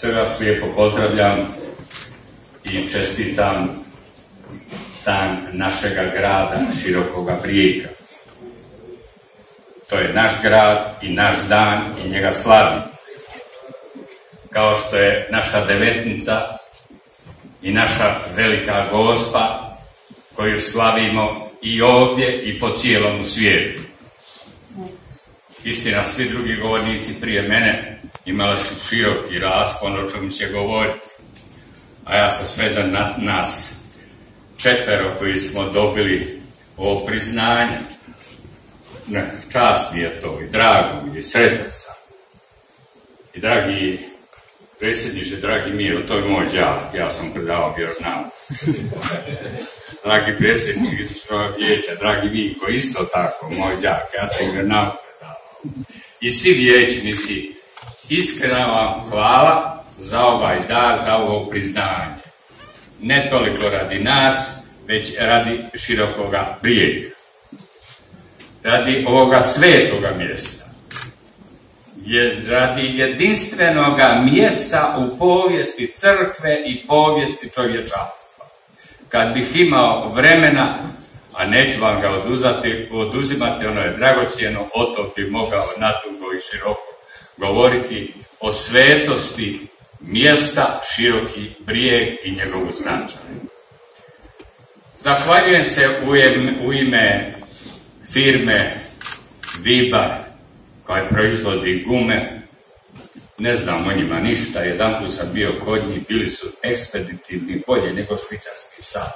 Sve vas lijepo pozdravljam i čestitam dan našega grada Širokoga brijega. To je naš grad i naš dan i njega slavim. Kao što je naša devetnica i naša velika gospa koju slavimo i ovdje i po cijelom svijetu. Istina, svi drugi govornici prije mene imali su široki raspon o čemu će govoriti. A ja sam svedan na nas četvero koji smo dobili ovo priznanje. Ne, čast mi je to i drago mi je, sretan sam. I dragi predsjedniče, dragi Miro, to je moj džak, ja sam predavao vjeronauk. dragi predsjedniče izvršnog vijeća, dragi Vinko, isto tako, moj džak, ja sam predavao. I svi vijećnici, iskreno vam hvala za ovaj dar, za ovo priznanje. Ne toliko radi nas, već radi širokoga brijega. Radi ovoga svetoga mjesta. Je, radi jedinstvenoga mjesta u povijesti crkve i povijesti čovječanstva. Kad bih imao vremena, a neću vam ga oduzimati, ono je dragocjeno, o to bi mogao nadugo i široko govoriti o svetosti mjesta široki brijeg i njegovu značaju. Zahvaljujem se u ime firme Vibar koja proizvodi gume. Ne znam o njima ništa, jedan put sam bio kod njih, bili su ekspeditivni, bolje nego švicarski sad.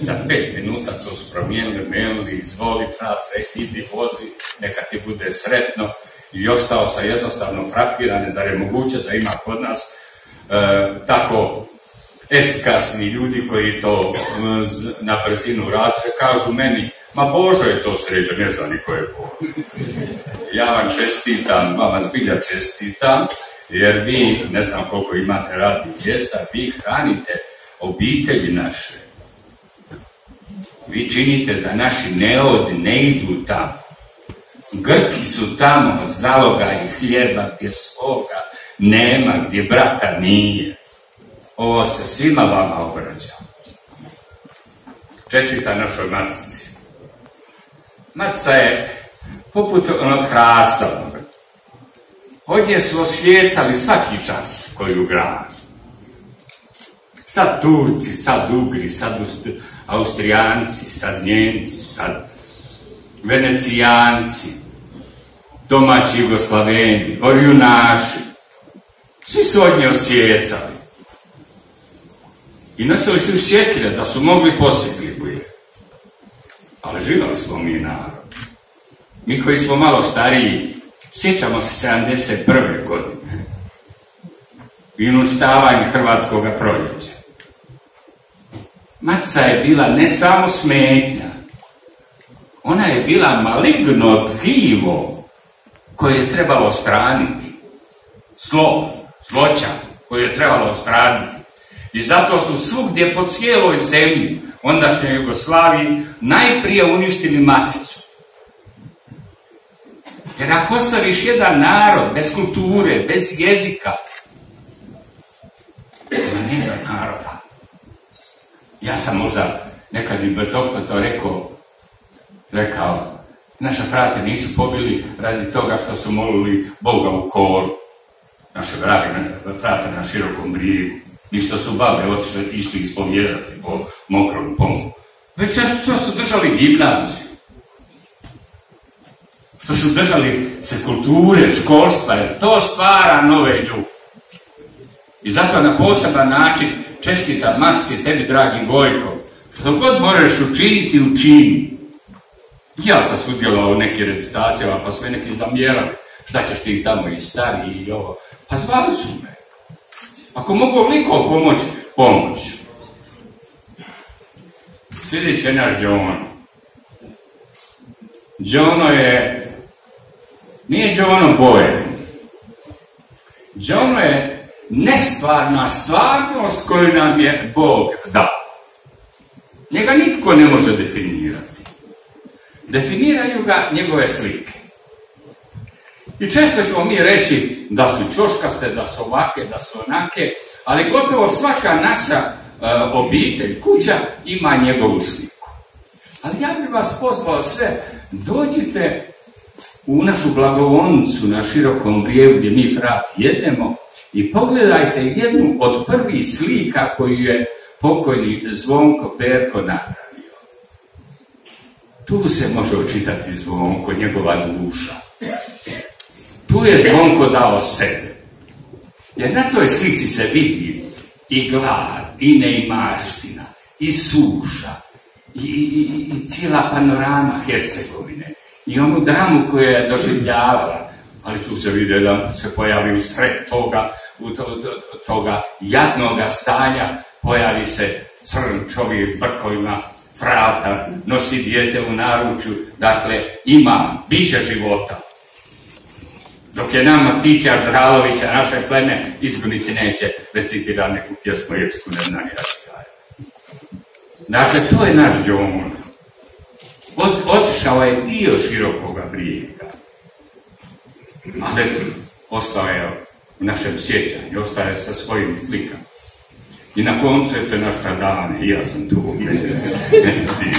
Za pet minuta su promijenili, menuli, izvoli, frace, idi, vozi, neka ti bude sretno. I ostao sam jednostavno frapiran, zar je moguće da ima kod nas e, tako efikasni ljudi koji to na brzinu rade, kažu meni, ma Bože je to sredio, ne znam niko je Bože. Ja vam čestitam, vama zbilja čestitam, jer vi, ne znam koliko imate radnih mjesta, vi hranite obitelji naše. Vi činite da naši neodi ne idu tamo. Grki su tamo zaloga i hljeba gdje svoga nema, gdje brata nije. Ovo se svima vama obraća. Čestita našoj matici. Matica je poput onog hrasta. Ovdje su osvijecali svaki čas koju grad. Sad Turci, sad Ugri, sad Austrijanci, sad Njemci, sad Venecijanci, domaći Jugoslaveni, orjunaši. Svi su od nje osvijecali. I nosili su sjekire da su mogli posjekli buje. Ali živali smo mi narod. Mi koji smo malo stariji, sjećamo se 71. godine. I uništavanje Hrvatskog proljeća. Maca je bila ne samo smetnja, ona je bila maligno tkivo koje je trebalo straniti. Slo, zloća koje je trebalo straniti. I zato su svugdje po cijeloj zemlji, ondašnjoj Jugoslaviji, najprije uništili maticu. Jer ako ostaviš jedan narod bez kulture, bez jezika, nema nema naroda. Ja sam možda nekad i bez to rekao, rekao, naše frate nisu pobili radi toga što su molili Boga u koru. Naše frate na širokom brijegu i što su babe otišle, išli ispovjedati po mokrom pomogu. Već što su držali gimnaziju. Što su držali se kulture, školstva, jer to stvara nove ljude. I zato na poseban način čestita Maci tebi, dragi Gojko, što god moraš učiniti, učini. Ja sam sudjelovao u nekim recitacijama, pa sve neki zamjerali. Šta ćeš ti tamo i stari i ovo. Pa zvali su me. Ako mogu ovoliko pomoć, pomoć. Sljedeći je naš Džono. Džono je, nije Džono boje. Džono je nestvarna stvarnost koju nam je Bog dao. Njega nitko ne može definirati. Definiraju ga njegove slike. I često ćemo mi reći da su čoškaste, da su ovake, da su onake, ali gotovo svaka naša e, obitelj, kuća ima njegovu sliku. Ali ja bih vas pozvao sve, dođite u našu blagovonicu na širokom brijegu gdje mi frat jedemo i pogledajte jednu od prvih slika koju je pokojni Zvonko Perko napravio. Tu se može očitati Zvonko, njegova duša. Tu je Zvonko dao sebe. Jer na toj slici se vidi i glad, i neimaština, i suša, i, i, i cijela panorama Hercegovine. I onu dramu koju je doživljavala. Ali tu se vidi da se pojavi u sred toga, u to, toga jadnoga stanja, pojavi se crn čovjek s brkovima, frata, nosi dijete u naručju, dakle ima, bit će života. Dok je nama Tićar Dralovića, naše pleme, izguniti neće, recitira neku pjesmu epsku, ne zna Dakle, to je naš džomun. Otišao je dio širokoga brijega. Ali ostao je u našem sjećanju, ostaje sa svojim slikama. I na koncu je to naša dane, i ja sam tu. Ne, ne,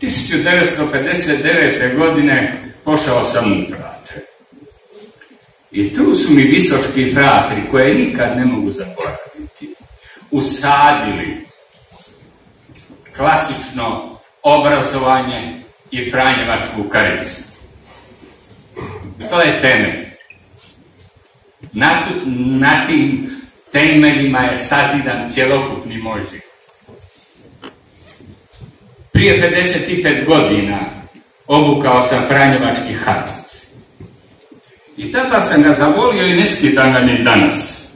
1959. godine pošao sam u fratre. I tu su mi visoški fratri, koje nikad ne mogu zaboraviti, usadili klasično obrazovanje i franjevačku karicu. To je temelj. Na, na tim temeljima je sazidan cjelokupni moj život. Prije 55 godina obukao sam Franjevački hatac. I tada sam ga zavolio i ne skidam ga ni danas.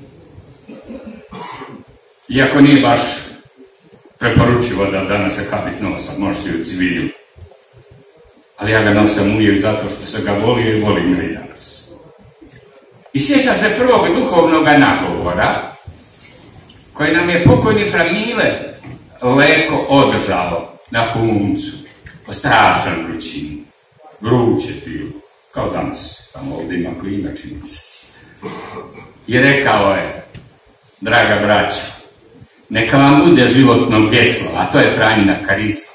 Iako nije baš preporučivo da danas se habit nosa, može se u civilu. Ali ja ga nosam uvijek zato što se ga volio i volim ga i danas. I sjeća se prvog duhovnog nagovora koji nam je pokojni Framile leko održao na huncu, po strašan vrućini, vruće bilo, kao danas, samo ovdje ima klima, čini se. I rekao je, draga braćo, neka vam bude životno geslo, a to je Franjina karizma.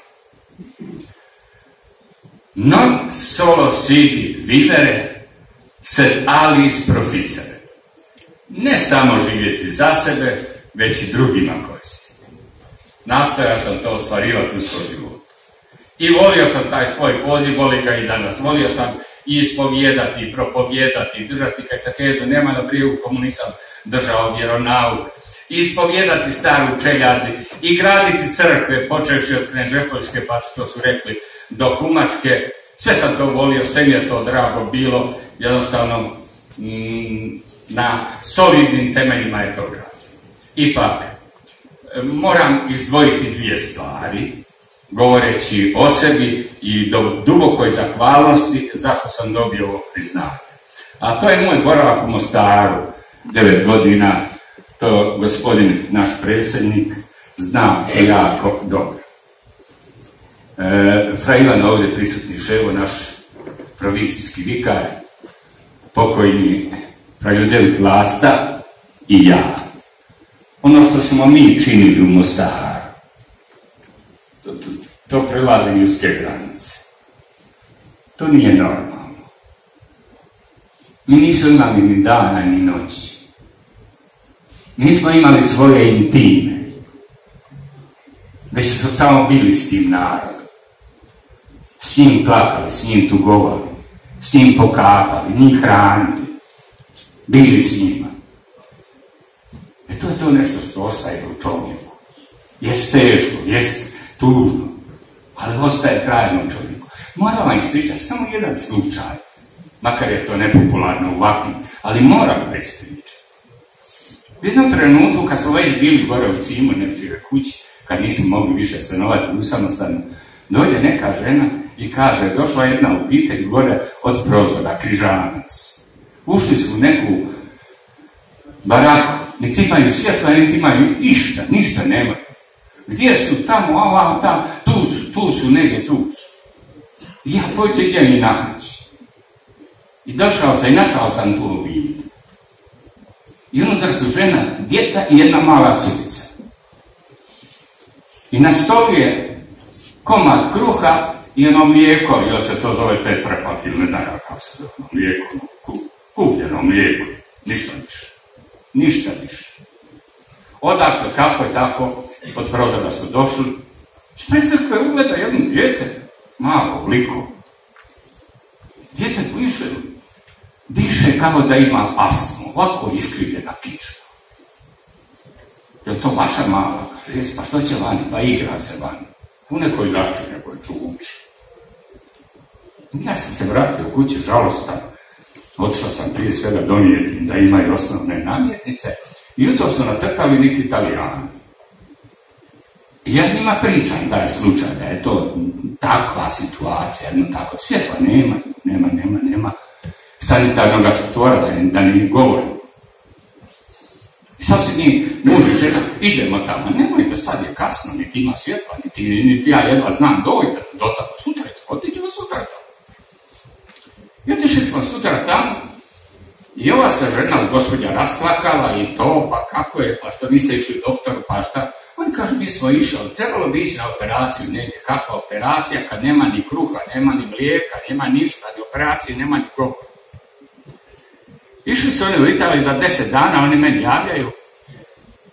Non solo sibi vivere, sed alis proficere. Ne samo živjeti za sebe, već i drugima koristiti. Nastojao sam to ostvarivati u svoj životu. I volio sam taj svoj poziv, voli ga i danas. Volio sam i ispovjedati, i propovijedati, i držati katehezu. Nema na brijegu komu nisam držao vjeronauk. I ispovjedati staru čeljadi i graditi crkve, počevši od Knežepoljske, pa što su rekli, do Humačke. Sve sam to volio, sve mi je to drago bilo. Jednostavno, mm, na solidnim temeljima je to građeno. Ipak, moram izdvojiti dvije stvari, govoreći o sebi i do dubokoj zahvalnosti zašto sam dobio ovo priznanje. A to je moj boravak u Mostaru, devet godina, to gospodin naš predsjednik zna jako dobro. E, Fra Ivan ovdje prisutni ševo, naš provincijski vikar, pokojni Prajudelik Lasta i ja ono što smo mi činili u Mostaru, to, to, to prelazi ljudske granice. To nije normalno. Mi nismo imali ni dana ni noći. Nismo imali svoje intime. Već smo samo bili s tim narodom. S njim plakali, s njim tugovali, s njim pokapali, njih hranili. Bili s njima. E to je to nešto što ostaje u čovjeku. Jest teško, jest tužno, ali ostaje trajno čovjeku. Moram vam ispričati samo jedan slučaj, makar je to nepopularno ovakvim, ali moram ga ispričati. U jednom trenutku, kad smo već bili gore u Cimu, kući, kad nismo mogli više stanovati u samostanu, dođe neka žena i kaže, došla jedna obitelj gore od prozora, križanac. Ušli su u neku baraku, niti imaju svjetla, niti imaju ništa, ništa nemaju. Gdje su tamo, ova, tamo, tu su, tu su, negdje tu su. I ja pođe idem i naći. I došao sam i našao sam tu obitelj. I unutra su žena, djeca i jedna mala curica. I na je komad kruha i mlijeko, ili se to zove tetrapak ili ne znam kako se zove, ono mlijeko, ono, kupljeno mlijeko, ništa više. Ništa više. Odakle, kako je tako, od prozora su došli, Spred crkve ugleda jedno djete, malo, liko. Djete diše, diše kao da ima astmu, ovako iskrivljena kiča. Je to vaša mala? Kaže, pa što će vani? Pa igra se vani. U nekoj dači, nekoj čuči. Ja sam se vratio u kući žalostan. Otišao sam prije svega donijeti da imaju osnovne namjetnice. I to su natrtali neki italijani. Ja njima pričam da je slučaj, da je to takva situacija, jedno tako, svjetla nema, nema, nema, nema sanitarnog čvora, da, da ne govorim. I sad se njim muž žena, idemo tamo, nemojte sad je kasno, niti ima svjetla, niti, niti ja jedva znam dojde do tamo, sutra to, otićemo sutra tamo. I otišli smo sutra tamo, i ova se žena, gospođa, rasplakala i to, pa kako je, pa što niste išli doktoru, pa šta, on kaže, mi smo išli, ali trebalo bi ići na operaciju negdje. Kakva operacija kad nema ni kruha, nema ni mlijeka, nema ništa, ni operacije, nema ni govora. Išli su oni u Italiji za deset dana, oni meni javljaju.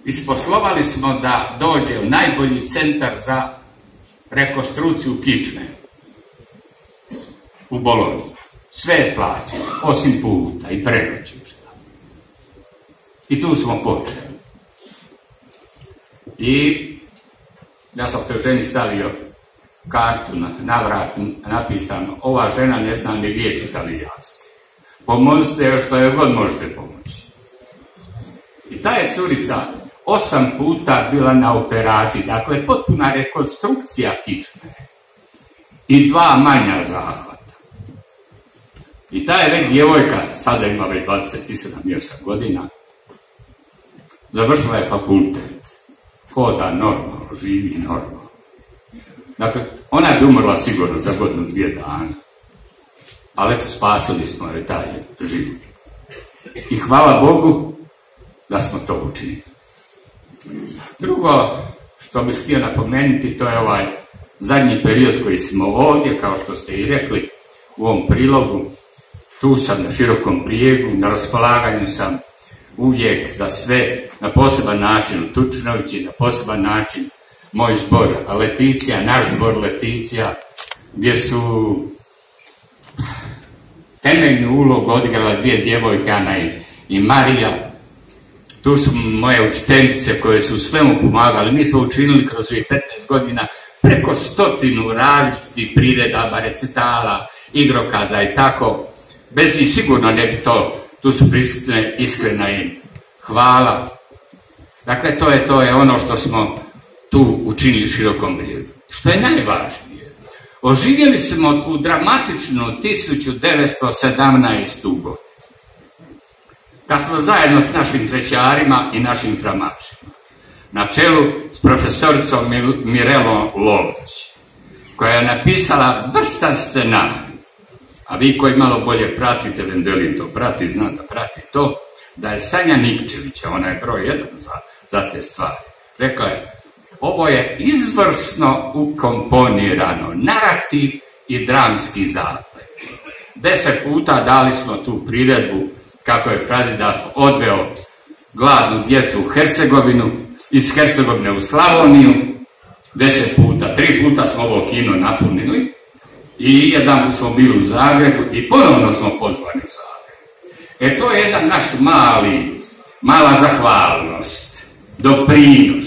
Isposlovali smo da dođe u najbolji centar za rekonstrukciju kičme u Bologni. Sve je plaćeno, osim puta i prenoćišta. I tu smo počeli. I ja sam toj ženi stavio kartu na, na vrat napisano ova žena ne zna ni riječ italijanski. Pomozite joj što je god možete pomoći. I ta je curica osam puta bila na operaciji, dakle potpuna rekonstrukcija kičme i dva manja zahvata. I ta je već djevojka, sada ima već 27 godina, završila je fakultet hoda normalno, živi normalno. Dakle, ona bi umrla sigurno za godinu dvije dana. Ali spasili smo je taj život. I hvala Bogu da smo to učinili. Drugo što bih htio napomenuti, to je ovaj zadnji period koji smo ovdje, kao što ste i rekli u ovom prilogu. Tu sam na širokom brijegu, na raspolaganju sam uvijek za sve na poseban način u Tučnovići, na poseban način moj zbor Leticija, naš zbor Leticija, gdje su temeljnu ulogu odigrala dvije djevojke, Ana i Marija. Tu su moje učiteljice koje su svemu pomagali. Mi smo učinili kroz 15 godina preko stotinu različitih priredaba, recitala, igrokaza i tako. Bez njih sigurno ne bi to tu su prisutne iskrena im hvala. Dakle, to je, to je ono što smo tu učinili širokom brijegu. Što je najvažnije. Oživjeli smo tu dramatičnu 1917. godinu. Kad smo zajedno s našim trećarima i našim framašima. Na čelu s profesoricom Mirelom Lović, koja je napisala vrsta scenarij a vi koji malo bolje pratite, Vendelin to prati, zna da prati to, da je Sanja Nikčevića, ona je broj jedan za, za te stvari, rekla je, ovo je izvrsno ukomponirano, narativ i dramski zaplet. Deset puta dali smo tu priredbu kako je Fradidah odveo gladnu djecu u Hercegovinu, iz Hercegovine u Slavoniju, deset puta, tri puta smo ovo kino napunili, i jedan smo bili u Zagrebu i ponovno smo pozvani u Zagrebu. E to je jedan naš mali, mala zahvalnost, doprinos,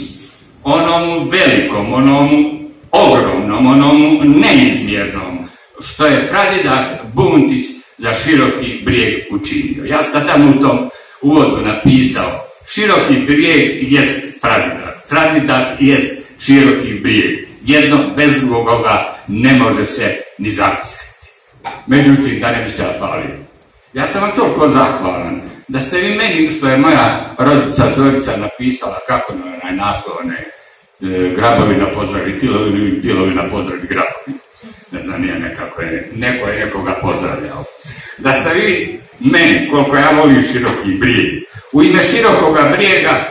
onomu velikom, onomu ogromnom, onomu neizmjernom, što je Fradidak Buntić za široki brijeg učinio. Ja sam tamo u tom uvodu napisao, široki brijeg jest Fradidak, Fradidak jest široki brijeg. Jedno bez drugoga ne može se ni zamisliti. Međutim, da ne bi se ja Ja sam vam toliko zahvalan da ste vi meni, što je moja rodica Zorica napisala kako na onaj naslov, ne, grabovi na pozdravi tilovi na pozdravi grabovi. Ne znam, nije nekako je, neko je nekoga pozdravljao. Da ste vi meni, koliko ja volim široki brijeg, u ime širokoga brijega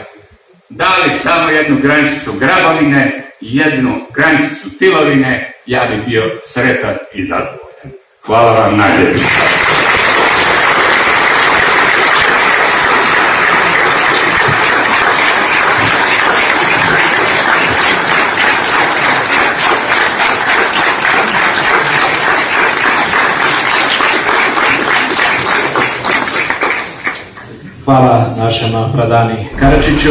dali samo jednu granicu grabovine jednu granicu tilovine, ja bi bio sretan i zadovoljan. Hvala vam najljepše. Hvala našem Fradani Karačiću.